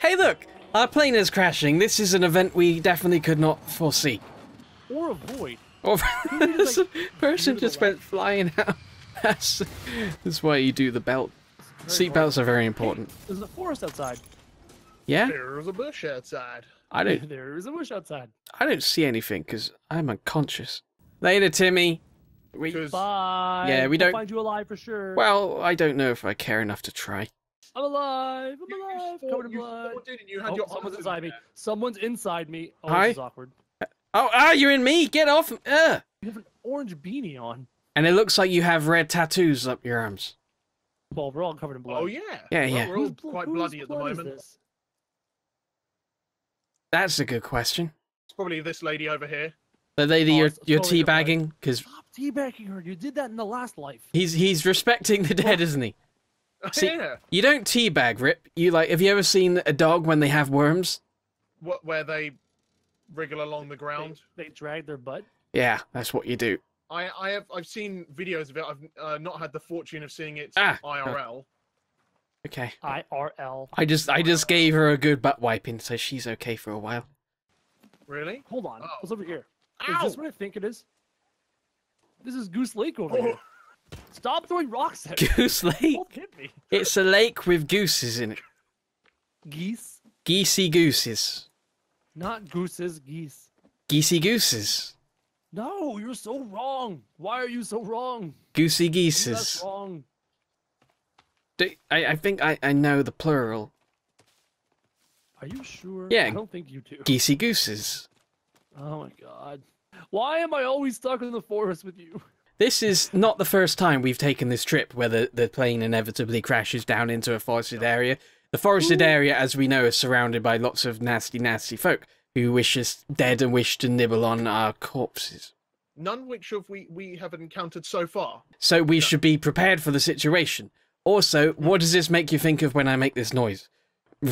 Hey, look! Our plane is crashing. This is an event we definitely could not foresee. Or avoid. Or this like, person just went flying out. That's, that's why you do the belt. Seatbelts are very important. There's a forest outside. Yeah? There's a bush outside. I don't There is a bush outside. I don't see anything because I'm unconscious. Later, Timmy. We, Bye. Yeah, we We'll don't- find you alive for sure. well, I don't know if I care enough to try. I'm alive. I'm You, you alive. fought- Covered in blood. in and you had Oh, your someone's arms in inside me. Someone's inside me. Oh, Hi. this is awkward. Oh, ah, you're in me! Get off! Ugh. You have an orange beanie on. And it looks like you have red tattoos up your arms. Well, we're all covered in blood. Oh yeah. Yeah, Well, yeah. We're all Whose quite whose bloody at the blood is moment. this? That's a good question. It's probably this lady over here. The lady Oh, you're, you're totally teabagging because Stop teabagging her. You did that in the last life. he's he's respecting the dead, isn't he? See- yeah. You don't teabag, Rip. You like? Have you ever seen a dog when they have worms? What where they wriggle along the ground. they drag their butt. Yeah, that's what you do. I I have I've seen videos of it. I've uh, not had the fortune of seeing it Ah, IRL. Okay. IRL. I just I just gave her a good butt wiping, so she's okay for a while. Really? Hold on. Oh. What's over here? Is Ow! this what I think it is? This is Goose Lake over here. Stop throwing rocks at me. Goose Lake. Don't hit me. It's a lake with gooses in it. Geese. Geesey gooses. Not gooses, geese. Geesey gooses. No, you're so wrong. Why are you so wrong? Goosey That's geeses. wrong. Do- I, I think I, I know the plural. Are you sure? Yeah. I don't think you do. Geesey gooses. Oh my god. Why am I always stuck in the forest with you? This is not the first time we've taken this trip where the, the plane inevitably crashes down into a forested area. The forested area, as we know, is surrounded by lots of nasty, nasty folk who wish us dead and wish to nibble on our corpses. None which of we we have encountered so far. So we should be prepared for the situation. Also, what does this make you think of when I make this noise? Uh,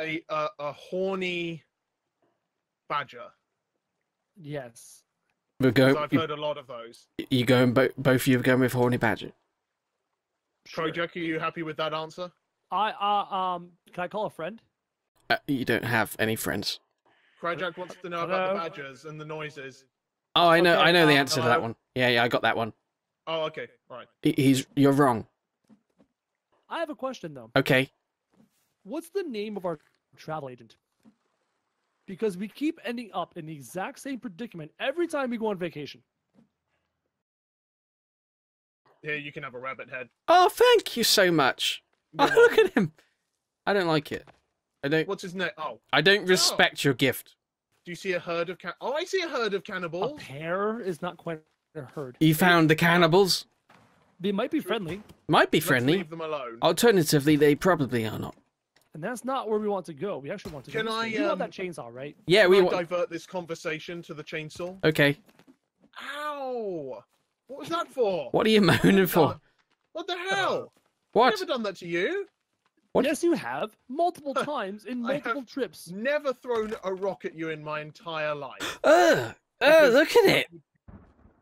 a a, a horny badger. Yes. We're 'cause going. I've heard a lot of those. You going? Bo- both of you are going with horny badger. Krojak, are you happy with that answer? I uh um can I call a friend? Uh, you don't have any friends. Krojak wants to know about the badgers and the noises. Oh, I know. Okay, I know the um, answer to that one. Yeah, yeah, I got that one. Oh, okay, all right. He- He's. You're wrong. I have a question though. Okay. What's the name of our travel agent? Because we keep ending up in the exact same predicament every time we go on vacation. Here, you can have a rabbit head. Oh, thank you so much. Oh, look at him. I don't like it. I don't. What's his name? Oh, I don't oh. respect your gift. do you see a herd of can? Oh, I see a herd of cannibals. A cannibals. pair is not quite a herd. You found the cannibals. They might be friendly, Might be Let's friendly. leave them alone. Alternatively, they probably are not. And that's not where we want to go. We actually want to Can go. this I. You have um, that chainsaw, right? Yeah, we I want. divert this conversation to the chainsaw. Okay. Ow! What was that for? What are you moaning for? What the hell? What? I've never done that to you. What? Yes, you have multiple times in I have- multiple trips. Never thrown a rock at you in my entire life. Ugh. Oh, look at it.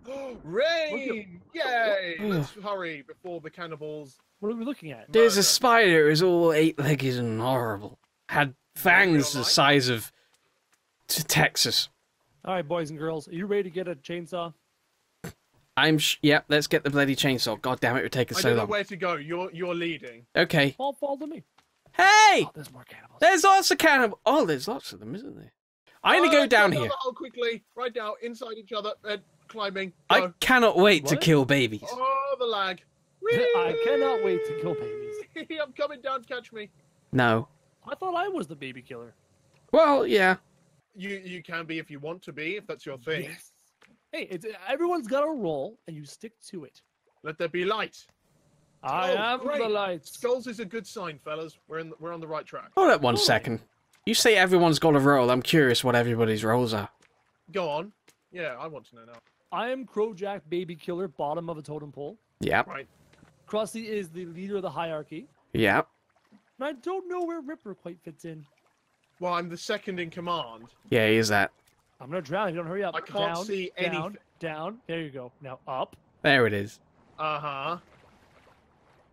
Rain! Yay! Let's hurry before the cannibals. What are we looking at? There's a spider. It was all eight-legged and horrible. Had fangs the size of t- Texas. All right, boys and girls, are you ready to get a chainsaw? I'm. Sh- yep. let's get the bloody chainsaw. God damn it! It would take us I so don't know long. where to go. You're you're leading. Okay. All follow me. Hey, Oh, there's more cannibals. there's lots of cannibals. Oh, there's lots of them, isn't there? I'm gonna Oh, go uh, down here. hole quickly, right now, inside each other, and climbing. I cannot wait to kill babies. Oh, the lag. I cannot wait to kill babies. I'm coming down. To catch me. No. I thought I was the baby killer. Well, yeah. You you can be if you want to be, if that's your thing. Yes. Hey, it's everyone's got a role, and you stick to it. Let there be light. I Oh, am the light. lights. Skulls is a good sign, fellas. We're in the, we're on the right track. Hold up one Cool. second. You say everyone's got a role. I'm curious what everybody's roles are. Go on. Yeah, I want to know now. I am Krojak, baby killer, bottom of a totem pole. Yep. Right. Crusty is the leader of the hierarchy. Yeah. And I don't know where Ripper quite fits in. Well, I'm the second in command. Yeah, he is that. I'm gonna drown if you don't hurry up. I can't down, see down, anything. Down. There you go. Now up. There it is. Uh huh.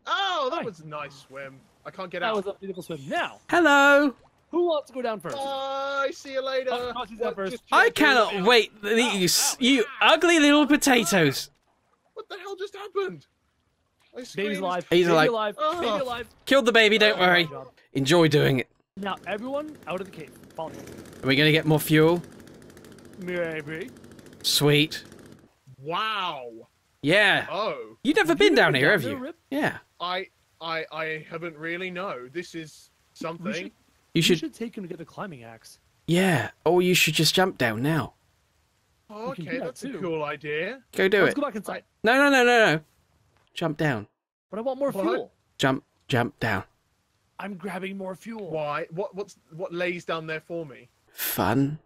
Oh, that Hi. was a nice swim. I can't get That out. That was a beautiful swim. Now, Hello. who wants to go down first? Bye. See you later. Oh, Tossi's out What, first. just I cannot with- wait. You, s- you ugly little potatoes. What the hell just happened? I Baby's alive. He's Baby alive. alive. Baby Oh. alive. Killed the baby. Don't Good worry. Enjoy doing it. Now, everyone out of the cave. Follow me. Are we gonna get more fuel? Maybe. Sweet. Wow. Yeah. Oh, You've never You been down never here, have you? Rip? Yeah. I, I, I haven't really No, This is something. We should, You we should. should take him to get the climbing axe. Yeah. Or you should just jump down now. Oh, okay, do that that's a cool idea. Go do Let's it. go back inside. No, no, no, no, no. Jump down. But I want more What? fuel. Jump. Jump down. I'm grabbing more fuel. Why? What? What's what lays down there for me? Fun.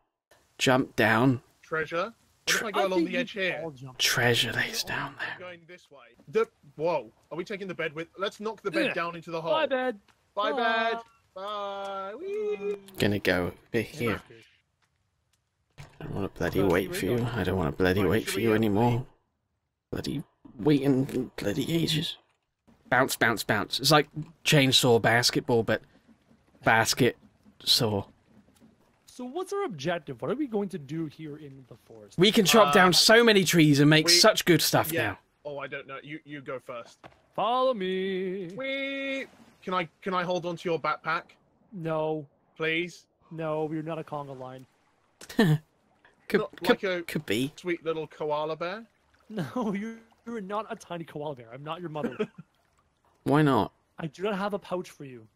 Jump down. Treasure. What if I go I along the edge here? Treasure lays down I'm there. going this way. The whoa. Are we taking the bed with? Let's knock the bed Yeah. down into the hole. Bye, bed. Bye, Bye. bed. Bye. Whee! Gonna go over here. I don't want to bloody wait for you. I don't want to bloody wait for you anymore. Bloody waiting bloody ages. Bounce, bounce, bounce. It's like chainsaw basketball, but basket saw. So what's our objective? What are we going to do here in the forest? We can chop Uh, down so many trees and make we- such good stuff Yeah. now. Oh, I don't know. You you go first. Follow me. Whee! Can I can I hold on to your backpack, No, please? no, we're not a conga line. Could, Not could, like a could be. sweet little koala bear. No, you you're not a tiny koala bear. I'm not your mother. Why not? I do not have a pouch for you.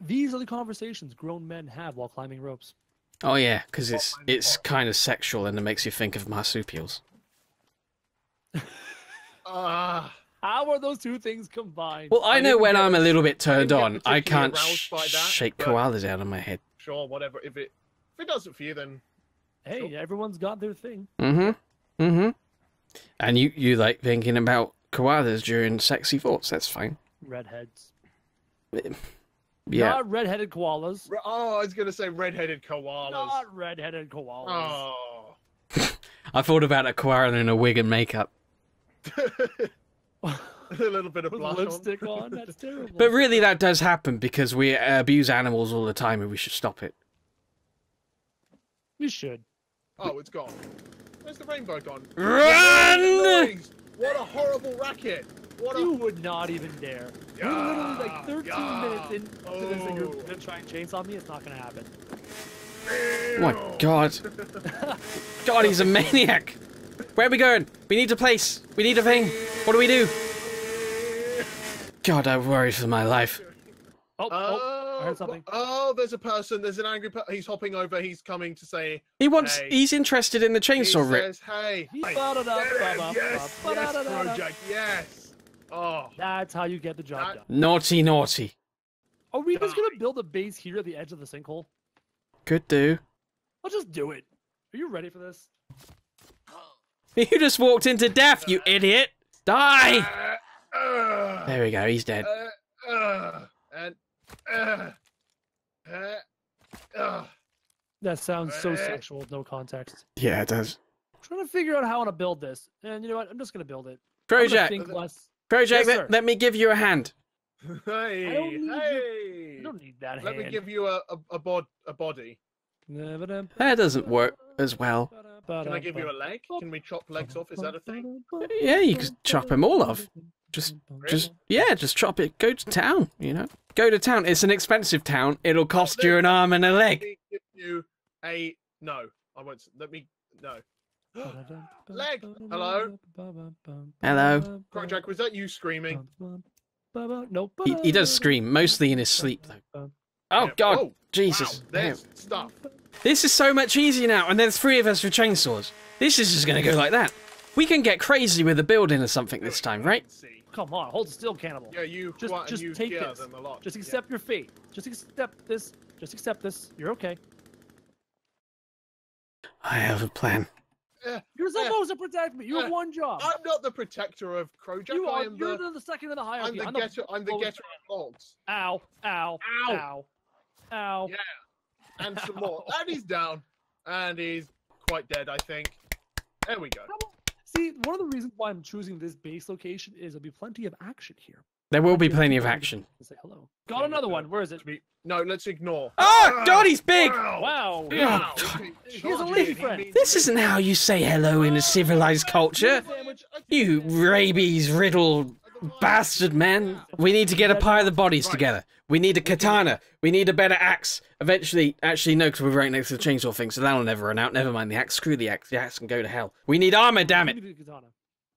These are the conversations grown men have while climbing ropes. Oh yeah, because it's it's kind of sexual and it makes you think of marsupials. Ah. How are those two things combined? Well, I I know when I'm a little bit turned on, I can't that, shake koalas out of my head. sure, whatever. If it if it doesn't for you, then hey, everyone's got their thing. Mm-hmm. Mm-hmm. And you you like thinking about koalas during sexy thoughts? That's fine. Redheads. Yeah. Not redheaded koalas. Re- oh, I was gonna say red-headed koalas. Not redheaded koalas. Oh. I thought about a koala in a wig and makeup, a little bit of With blush lipstick on. on. That's terrible. but really that does happen because we uh, abuse animals all the time and we should stop it. we should. Oh, it's gone. Where's the rainbow gone? Run! What a horrible racket! What You a would not even dare. We're literally like 13 yeah. minutes into this and you're Oh. gonna try and chainsaw me? It's not gonna happen. Oh my god. God, he's a maniac. Where are we going? We need a place. We need a thing. What do we do? God, I worry for my life. Oh, oh, Oh, I heard something. oh, there's a person. There's an angry. Per- he's hopping over. He's coming to say. He wants. Hey. He's interested in the He chainsaw rip. says, "Hey, He hey, bought it up, yes, yes, yes, project, yes." Oh, That's how you get the job That- done. Naughty, naughty. Are we just gonna build a base here at the edge of the sinkhole? Could do. Let's just do it. Are you ready for this? You just walked into death, you idiot. Die. Uh, uh, There we go. He's dead. uh, uh, and uh, uh, uh. That sounds so Eh. sexual with no context. Yeah, it does. I'm trying to figure out how I want to build this. And you know what? I'm just gonna build it. I'm Project. Project. Yes, let, let me give you a hand. Hey, don't need hey. You don't need that hand. Let me give you a a, a bod a body. That doesn't work as well. Can I give you a leg? Can we chop legs off? Is that a thing? Yeah, you can chop chop 'em all off. Just, mm, just yeah, just chop it. Go to town. You know, go to town. It's an expensive town. It'll cost you an arm and a Let leg. me give you a no. I won't. Let me no. Leg. Hello? Hello. Jack, was that you screaming? Nope. He, he does scream, mostly in his sleep though. Oh Yeah. God, Oh, Jesus! Wow, there's stuff. This is so much easier now, and there's three of us with chainsaws. This is just gonna go like that. We can get crazy with a building or something this time, right? Come on, hold still, cannibal. Yeah, you Just- go just you take hear this. them a lot. Just Yeah. accept your fate. Just accept this. Just accept this. You're okay. I have a plan. Eh, You're eh, supposed to protect me. You have eh, one job. I'm not the protector of Krojak. you I are. am You're the. the, second in the I'm the I'm getter. I'm the lowest- getter of logs. Ow! Ow! Ow. Ow! Ow! Yeah. And some more. And he's down. And he's quite dead, I think. There we go. See, one of the reasons why I'm choosing this base location is there'll be plenty of action here. There will be plenty of action. Say hello. Got another one. Where is it? We- No, let's ignore. Ah, God, he's big! Wow. Wow. Wow. He's a lady friend. This isn't how you say hello in a civilized culture. You rabies riddled bastard man. We need to get a pile of the bodies together. We need a katana. We need a better axe. Eventually, actually, no, because we're right next to the chainsaw thing, so that'll never run out. Never mind the axe. Screw the axe. The axe can go to hell. We need armor, damn it. Give me the katana.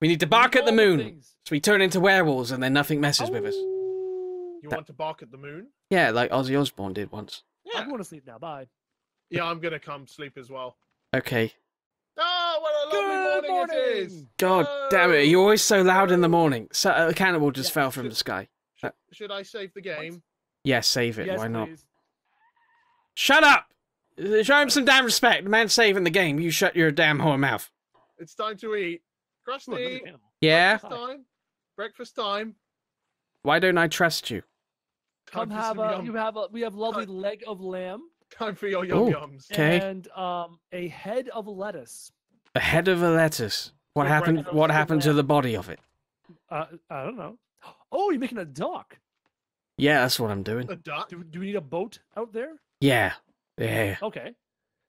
We need to bark at the moon. things. So we turn into werewolves and then nothing messes with us. You want to bark at the moon? Yeah, like Ozzy Osbourne did once. Yeah. I'm going to sleep now. Bye. Yeah, I'm gonna come sleep as well. Okay. Oh, what a lovely Good morning, it is. morning. God damn it. You're always so loud in the morning. So, a cannibal just Yeah, fell from should- the sky. Should, should I save the game? Yes, save it. Yes, Why not? please. Shut up! Uh, Show him some damn respect. The man's saving the game. You shut your damn whore mouth. It's time to eat. Ooh, another Crusty, animal. Yeah? breakfast time. Breakfast time. Why don't I trust you? Come have a. yum. You have a. We have lovely Time- leg of lamb Time for your yum yums. Okay. and um a head of lettuce. A head of a lettuce. What For happened? breakfast. What happened to the body of it? Uh, I don't know. Oh, you're making a dock. Yeah, that's what I'm doing. A duck. Do, do we need a boat out there? Yeah, yeah. Okay.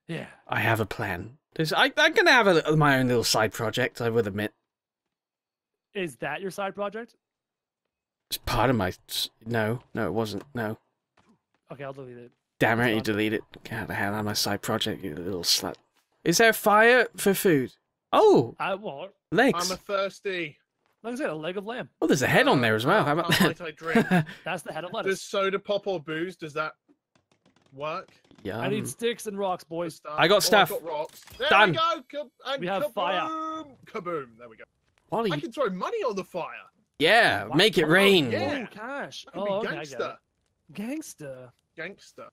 Yeah. I have a plan. There's, I, I'm gonna have a, my own little side project. I would admit, Is that your side project? it's part of my. s- No, no, it wasn't. No, Okay, I'll delete it. Damn it, you delete it. Get the hell out of my side project, you little slut. Is there fire for food? Oh, I well, legs. I'm a thirsty. like I said, a leg of lamb. Oh, there's a head on uh, there as well. How about How that? might I drink? That's the head of Does lettuce. soda pop or booze? Does that work? yeah. I need sticks and rocks, boys. Stuff? I got Oh, stuff. got rocks. There Done. we go. Ka- and We have kaboom! fire. Kaboom! There we go. What are I can throw money on the fire. Yeah, Wow. make it Oh, rain. yeah. Oh, cash. Oh, be okay, I get gangster. it. Gangster. Gangster.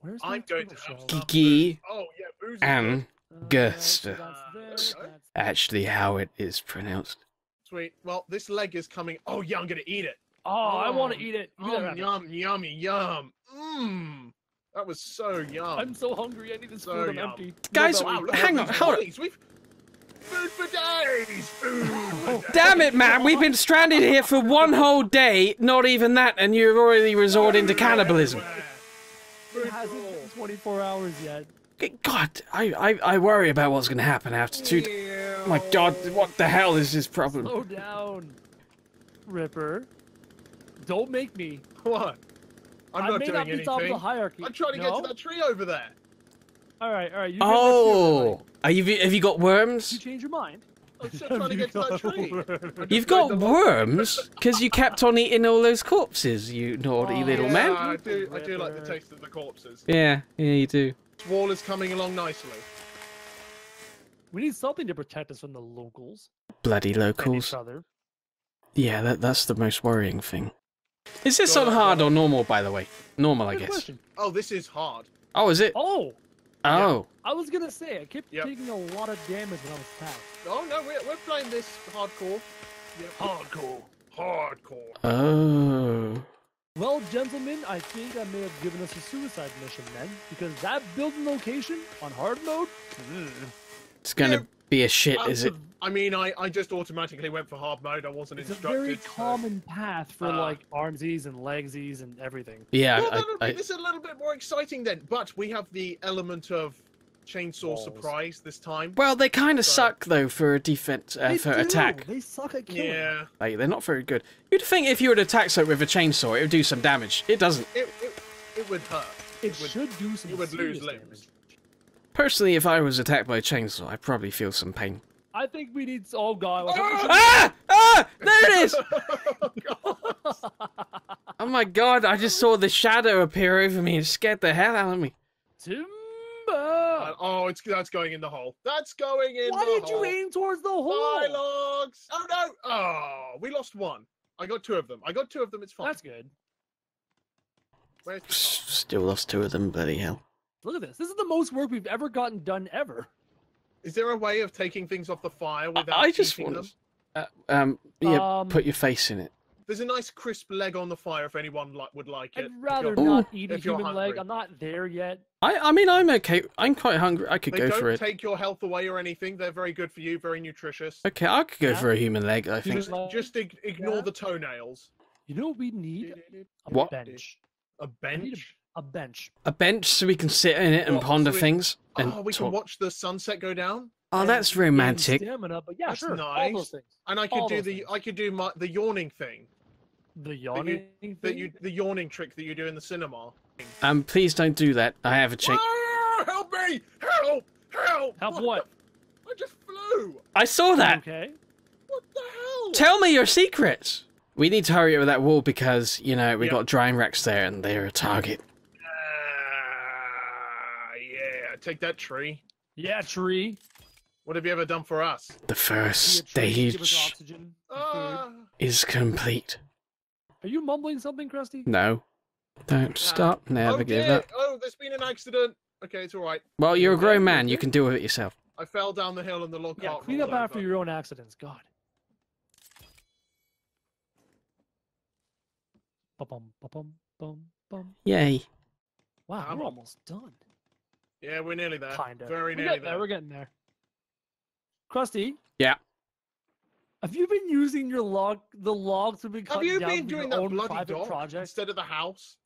Where's I'm going to turtle have shell? some Gee. booze. Oh yeah, booze. is And Uh, Gust. so that's there, there we that's go. there. actually, how it is pronounced. Sweet. Well, this leg is coming. Oh yeah, I'm gonna eat it. Oh, I want to Oh, eat it. You Oh, have it. yum, yummy, yum. Mmm. That was so yum. I'm so hungry. I need this So food. I'm yum. empty. Guys, No. Wow, hang on, hold on. We've food for days. Food for days. Damn it, man! We've been stranded here for one whole day. Not even that, and you're already resorting to cannibalism. Food It hasn't for all. been 24 hours yet. God, I, I, I worry about what's going to happen after two. Oh my God, what the hell is this problem? Slow down, Ripper. Don't make me. What? I'm not I not may doing not be top of the anything. hierarchy. I'm trying to no? get to that tree over there. All right, all right. You get that tree over Oh, are you, have you got there. You worms? change your mind. I'm still trying to get to that tree. You've got worms because you kept on eating all those corpses, you naughty Oh, little yeah, man. I do. I do like the taste of the corpses. Yeah, yeah, you do. This wall is coming along nicely. We need something to protect us from the locals Bloody locals. Yeah, that, that's the most worrying thing. Is this on hard or normal, by the way? Normal, I guess. question. Oh, this is hard. Oh, is it? Oh, Oh, I was gonna say I kept Yep. taking a lot of damage when I was attacked. Oh no, we're, we're playing this hardcore. Yep. Hardcore. Hardcore. oh. Well, gentlemen, I think I may have given us a suicide mission then, because that building location on hard mode. It's gonna Yeah. be a shit, is it? I mean, I, I just automatically went for hard mode. I wasn't It's a very so- common path for Uh, like armsies and legsies and everything. Yeah, Well, I, I, make this a little bit more exciting then. But we have the element of chainsaw Balls. surprise this time. well, they kind of So- suck though for a defense, uh, They for do. attack. They suck at killing. Yeah, Like they're not very good. You'd think if you would attack something with a chainsaw, it would do some damage. It doesn't. it, it, it would hurt. It would- should do some You would lose limbs. damage. Personally, if I was attacked by a chainsaw, I'd probably feel some pain. I think we need. Oh god! I thought we should- Ah! Ah! There it is! oh, God. Oh my god! I just saw the shadow appear over me and scared the hell out of me. Timber. Uh, oh, it's that's going in the hole. That's going in the hole. Why did hole. you aim towards the hole? Bye, logs. Oh no! Oh, we lost one. I got two of them. I got two of them. It's fine. That's good. Where's? Still lost two of them. Bloody hell! Look at this. This is the most work we've ever gotten done ever. Is there a way of taking things off the fire without I just eating want them? to. Uh, um. Yeah. Um, put your face in it. There's a nice crisp leg on the fire if anyone like would like it. I'd rather you're- not eat a if you're human leg. I'm not there yet. I, I mean, I'm okay. I'm quite hungry. I could They go don't for it. take your health away or anything. They're very good for you. Very nutritious. Okay, I could go Yeah. for a human leg. I think. Just, like- just ig- ignore Yeah. the toenails. You know what we need? A What? bench. A- bench. A bench. A bench so we can sit in it and What, ponder so we- things and Oh, we talk. can watch the sunset go down, Oh, that's romantic. Stamina, but yeah, That's sure. All those things. and I could All do the things. I could do my the yawning thing. The yawning That thing. you the yawning trick that you do in the cinema. Um, please don't do that. I have a check. Ah, help me! Help! Help! Help what? the- I just flew. I saw that. Okay. What the hell? Tell me your secrets. We need to hurry over that wall because you know we Yeah. got drying racks there and they're a target. Ah, yeah. Take that tree. Yeah, tree. What have you ever done for us? The first tree, stage oxygen. and food. Ah, is complete. Are you mumbling something, Crusty? No, don't stop. Never oh, give dear. up. Oh, there's been an accident. Okay, it's all right. Well, you're a grown man. You can deal with it yourself. I fell down the hill and the log Yeah, cart clean up rolled after over. your own accidents. God. Ba-bum, ba-bum, bum, bum. Yay. Wow, I'm we're almost done. Yeah, we're nearly there. Kinda. Very we're nearly getting there. there. We're getting there. Crusty. Yeah. Have you been using your log, the logs to be cut Have you down been for your doing that bloody private dock project? instead of the house?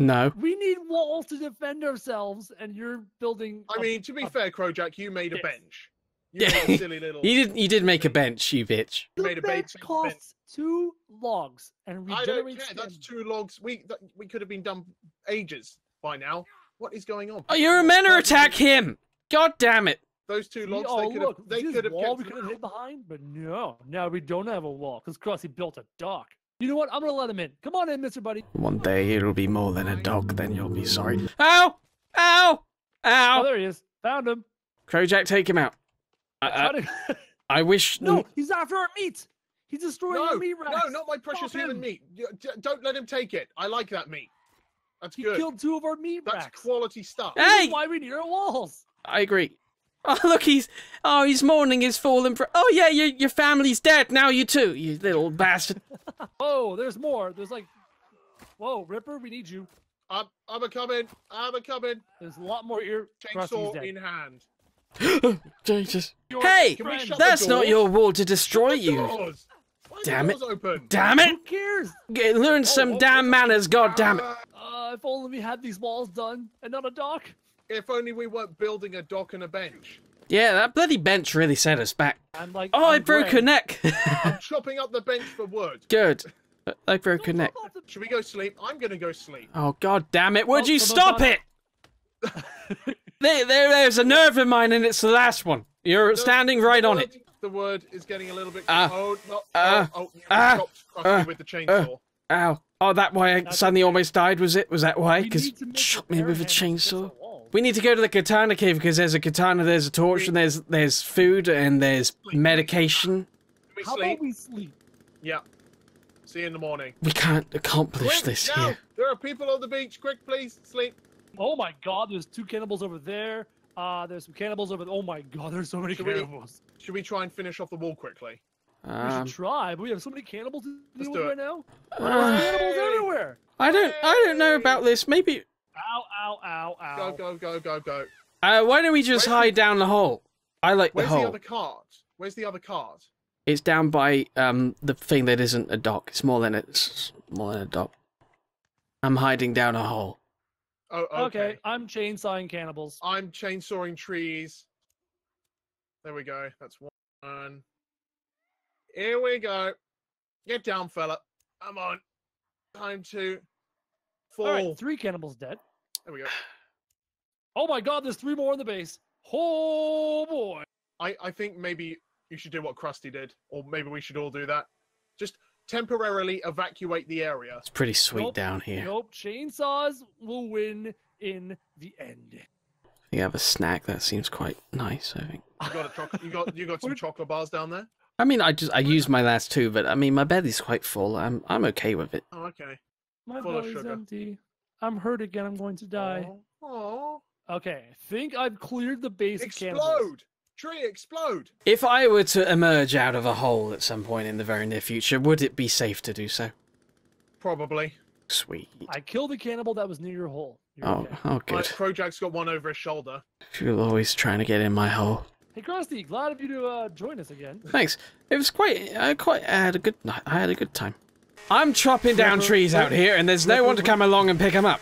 No. We need walls to defend ourselves, and you're building. I a- mean, to be a- fair, Krojak, you made a bench. You Yeah. made a silly little. You did. You did make a bench, you bitch. You the made a bench bait- costs two logs and I don't regenerates care. That's two logs. We that, we could have been done ages by now. What is going on? Oh, you're a men or attack him. God damn it. Those two See? logs. oh, they could look, have. They this could have wall kept we could have out. hid behind, but no, now we don't have a wall because Crossy built a dock. You know what? I'm gonna let him in. Come on in, Mister Buddy. One day it'll be more than a dog. Then you'll be sorry. Ow! Ow! Ow! Oh, Ow! there he is. Found him. Krojak, take him out. I, Try I, I wish. no, he's after our meat. He's destroying No, our meat racks. no, not my precious Stop human him. meat. Don't let him take it. I like that meat. That's He good. killed two of our meat That's racks. quality stuff. This is Hey! why we need our walls. I agree. Oh look, he's oh he's mourning his fallen. Fr- oh yeah, your your family's dead now. You too, you little bastard. Oh, there's more. There's like, whoa, Ripper, we need you. I'm, I'm a coming. I'm a coming. There's a lot more here. Crusty's Chainsaw in hand. Jesus. Your Hey, Can we friend. shut the that's not your wall to destroy the you. doors. Why are the Damn it. Open. Damn it! Who cares? Get, learn oh, some oh, damn oh, oh. manners. God damn it. Ah. Uh, if only we had these walls done and not a dock. if only we weren't building a dock and a bench. Yeah, that bloody bench really set us back. I'm like, Oh, I'm I broke a neck. I'm chopping up the bench for wood. Good. I broke a neck. fall off the- Should we go sleep? I'm gonna go sleep. Oh god damn it! Would Oh, you stop it? there, there, there's a nerve of mine, and it's the last one. You're No, standing right on it. The word is getting a little bit. Ah. oh, no, Ah. oh, oh, you Ah. chopped Crusty Ah. with the chainsaw. Ow! Oh, that why I That's suddenly almost died. Was it? Was that why? Because need to make shot me with a repair handles against chainsaw. We need to go to the katana cave because there's a katana, there's a torch, and there's there's food and there's medication. We How sleep? about we sleep? Yeah. See you in the morning. We can't accomplish Quick, this now! here. There are people on the beach. Quick, please sleep. Oh my god, there's two cannibals over there. Uh, there's some cannibals over. There. Oh my god, there's so many Should we- cannibals. Should we try and finish off the wall quickly? We Um, should try, but we have so many cannibals to deal with right now. uh, There's cannibals everywhere. I don't I don't know about this. Maybe Ow, ow, ow, ow. Go, go, go, go, go. uh, why don't we just Where's hide down the hole? I like the Where's the other cart? Where's the other cart? It's down by um the thing that isn't a dock. It's more than a, it's more than a dock. I'm hiding down a hole. Oh, Okay. okay. I'm chainsawing cannibals. I'm chainsawing trees. There we go. That's one. Here we go. Get down, fella. Come on. Time to fall. All right, three cannibals dead. There we go. Oh my god, there's three more in the base. Oh boy. I, I think maybe you should do what Crusty did, or maybe we should all do that. Just temporarily evacuate the area. It's pretty sweet Nope, down here. Nope, chainsaws will win in the end. You have a snack that seems quite nice. I think. You got a choc- you got you got some chocolate bars down there. I mean, I just I used my last two, but I mean my belly's quite full. I'm I'm okay with it. Oh, okay. My Full of belly's empty. I'm hurt again. I'm going to die. Oh. oh. Okay, think I've cleared the base of cannibals. Explode! Tree, explode! If I were to emerge out of a hole at some point in the very near future, would it be safe to do so? Probably. Sweet. I killed the cannibal that was near your hole. You're Oh, okay. oh, Right, good. Krojak's got one over his shoulder. You're always trying to get in my hole. Hey, Crusty, glad of you to uh, join us again. Thanks. It was quite, I quite, I had a good night. I had a good time. I'm chopping down Ripper, trees out here, and there's no one to come along and pick them up.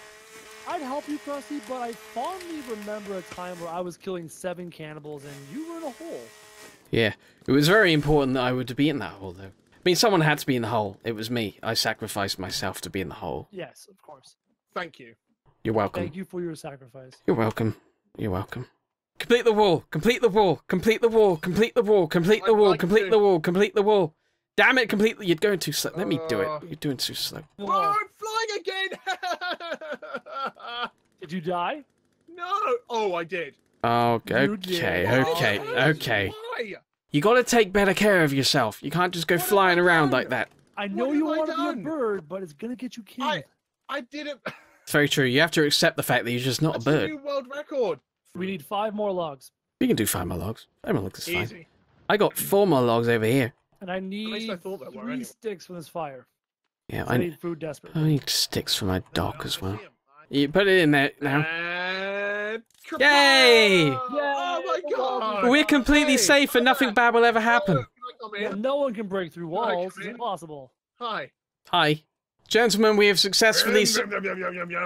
I'd help you, Crusty, but I fondly remember a time where I was killing seven cannibals and you were in a hole. Yeah, it was very important that I would be in that hole, though. I mean, someone had to be in the hole. It was me. I sacrificed myself to be in the hole. Yes, of course. Thank you. You're welcome. Thank you for your sacrifice. You're welcome. You're welcome. Complete the wall. Complete the wall. Complete the wall. Complete the wall. Complete the wall. Complete the wall. Complete the wall. Damn it! Complete. You're going too slow. Let me do it. Uh. You're doing too slow. Whoa, Whoa. I'm flying again! Did you die? no! Oh, I did. Oh, You okay, okay, Oh, okay. You got to take better care of yourself. You can't just go flying around like that. I know you want to be a bird, but it's gonna get you killed. I- I did it. It's very true. You have to accept the fact that you're just not a That's a bird. new world record. We need five more logs, You can do five more logs. Five more logs is fine. Easy. I got four more logs over here. and I least I need thought there three anyway. sticks for this fire. Yeah, 'cause I I, need food desperately. I need sticks for my dog as well. You put it in there now. And... Yay! Oh my oh god! We're completely Hey, safe and nothing bad will ever happen. Hello, Can I come Yeah, no one can break through walls. come It's impossible. Hi. Hi. Gentlemen, we have successfully.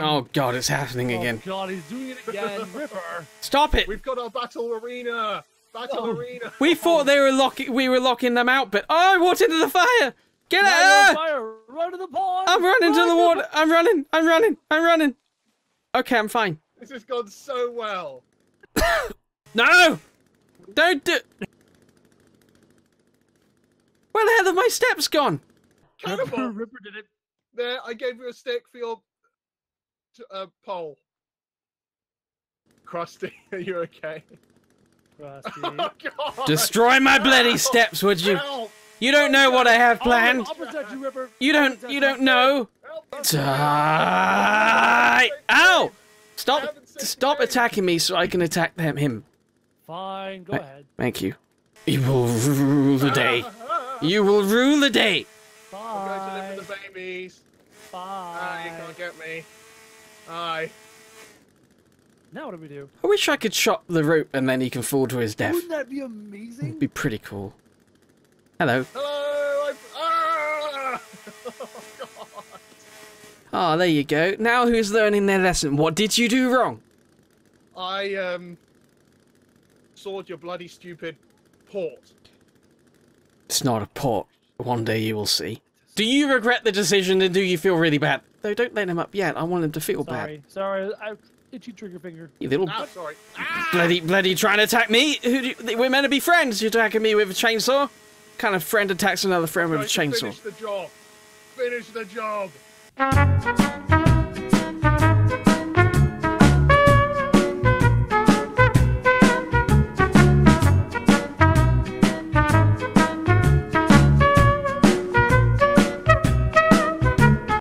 Oh god, it's happening oh, again. Oh god, he's doing it again. Ripper. Stop it! We've got our battle arena. Battle Oh. arena. We thought they were locking. We were locking them out, but oh, I walked into the fire. Get Now you're on out! fire. Run to the pond. I'm running to the water. I'm running. I'm running. I'm running. Okay, I'm fine. This has gone so well. No! Don't do. Where the hell have my steps gone? Ripper, Cannibal. Ripper did it. There, I gave you a stick for your t- uh, pole. Crusty, are you okay? Crusty. Oh god! Destroy my bloody steps, would you? Help! You don't know what I have I'll- planned. I'll you, Ripper. You don't. You don't know. Die! Ow! Stop! Stop attacking me so I can attack them. Him. Fine, go ahead. Thank you. You will rule the day. You will rule the day. I'm going to Bye. live with the babies. Ah, Bye. you can't get me. Aye. Now what do we do? I wish I could chop the rope and then he can fall to his death. Wouldn't that be amazing? It'd be pretty cool. Hello. Hello! I'm... Ah! Oh, God. Oh, there you go. Now who's learning their lesson? What did you do wrong? I, um... Sawed your bloody stupid port. It's not a port. One day you will see. Do you regret the decision and do you feel really bad? No, don't let him up yet. I want him to feel bad. Sorry, sorry. I itchy trigger finger. You little Ah, sorry. Ah! bloody bloody trying to attack me. Who do you, we're meant to be friends. You're attacking me with a chainsaw. What kind of friend attacks another friend with a chainsaw? Finish the job. Finish the job.